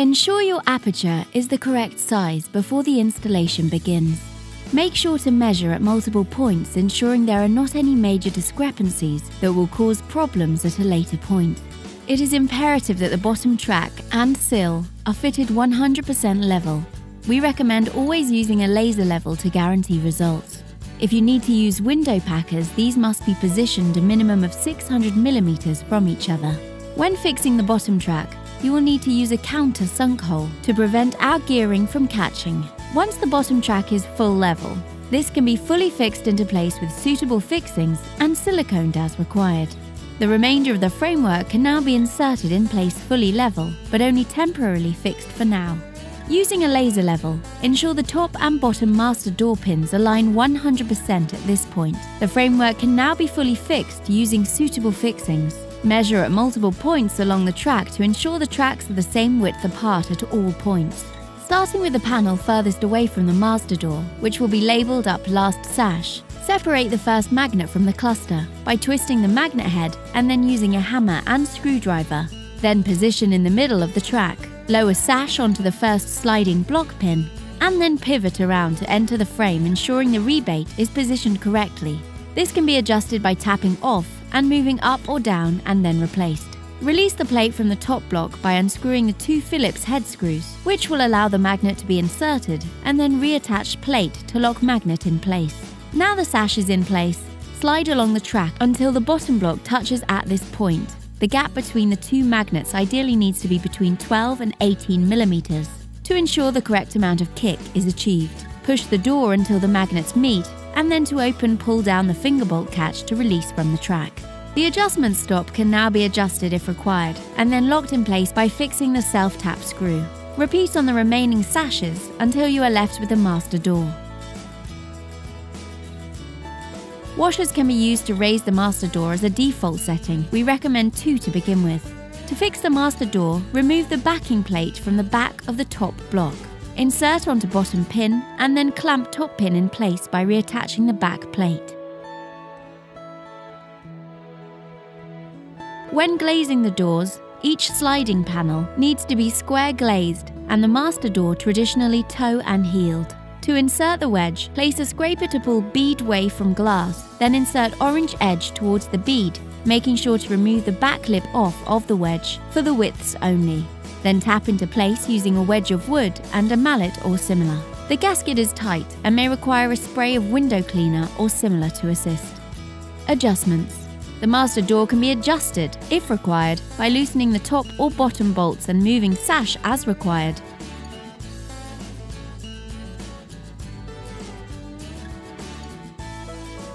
Ensure your aperture is the correct size before the installation begins. Make sure to measure at multiple points ensuring there are not any major discrepancies that will cause problems at a later point. It is imperative that the bottom track and sill are fitted 100% level. We recommend always using a laser level to guarantee results. If you need to use window packers, these must be positioned a minimum of 600mm from each other. When fixing the bottom track, you will need to use a counter sunk hole to prevent our gearing from catching. Once the bottom track is full level, this can be fully fixed into place with suitable fixings and siliconed as required. The remainder of the framework can now be inserted in place fully level, but only temporarily fixed for now. Using a laser level, ensure the top and bottom master door pins align 100% at this point. The framework can now be fully fixed using suitable fixings. Measure at multiple points along the track to ensure the tracks are the same width apart at all points. Starting with the panel furthest away from the master door, which will be labelled up last sash, separate the first magnet from the cluster by twisting the magnet head and then using a hammer and screwdriver. Then position in the middle of the track. Lower sash onto the first sliding block pin and then pivot around to enter the frame ensuring the rebate is positioned correctly. This can be adjusted by tapping off and moving up or down and then replaced. Release the plate from the top block by unscrewing the two Phillips head screws, which will allow the magnet to be inserted, and then reattach plate to lock magnet in place. Now the sash is in place, slide along the track until the bottom block touches at this point. The gap between the two magnets ideally needs to be between 12 and 18 millimeters. To ensure the correct amount of kick is achieved, push the door until the magnets meet, and then to open pull down the finger bolt catch to release from the track. The adjustment stop can now be adjusted if required, and then locked in place by fixing the self-tap screw. Repeat on the remaining sashes until you are left with the master door. Washers can be used to raise the master door as a default setting. We recommend two to begin with. To fix the master door, remove the backing plate from the back of the top block. Insert onto bottom pin and then clamp top pin in place by reattaching the back plate. When glazing the doors, each sliding panel needs to be square glazed and the master door traditionally toe and heeled. To insert the wedge, place a scraper to pull bead way from glass, then insert orange edge towards the bead, making sure to remove the back lip off of the wedge for the widths only. Then tap into place using a wedge of wood and a mallet or similar. The gasket is tight and may require a spray of window cleaner or similar to assist. Adjustments. The master door can be adjusted, if required, by loosening the top or bottom bolts and moving sash as required.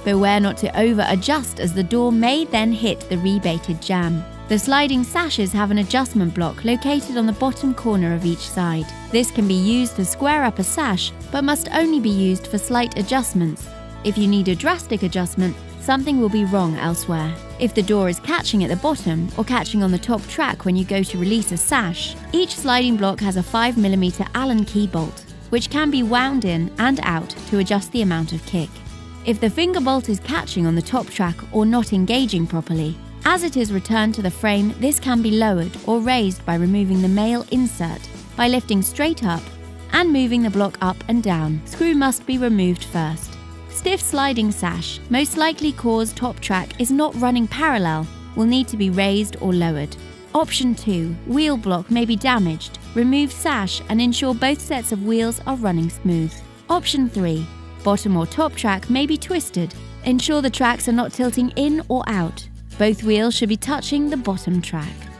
Beware not to over adjust as the door may then hit the rebated jamb. The sliding sashes have an adjustment block located on the bottom corner of each side. This can be used to square up a sash, but must only be used for slight adjustments. If you need a drastic adjustment, something will be wrong elsewhere. If the door is catching at the bottom or catching on the top track when you go to release a sash, each sliding block has a 5mm Allen key bolt, which can be wound in and out to adjust the amount of kick. If the finger bolt is catching on the top track or not engaging properly, as it is returned to the frame, this can be lowered or raised by removing the male insert by lifting straight up and moving the block up and down. Screw must be removed first. Stiff sliding sash, most likely cause top track is not running parallel, will need to be raised or lowered. Option 2. Wheel block may be damaged. Remove sash and ensure both sets of wheels are running smooth. Option 3 bottom or top track may be twisted. Ensure the tracks are not tilting in or out. Both wheels should be touching the bottom track.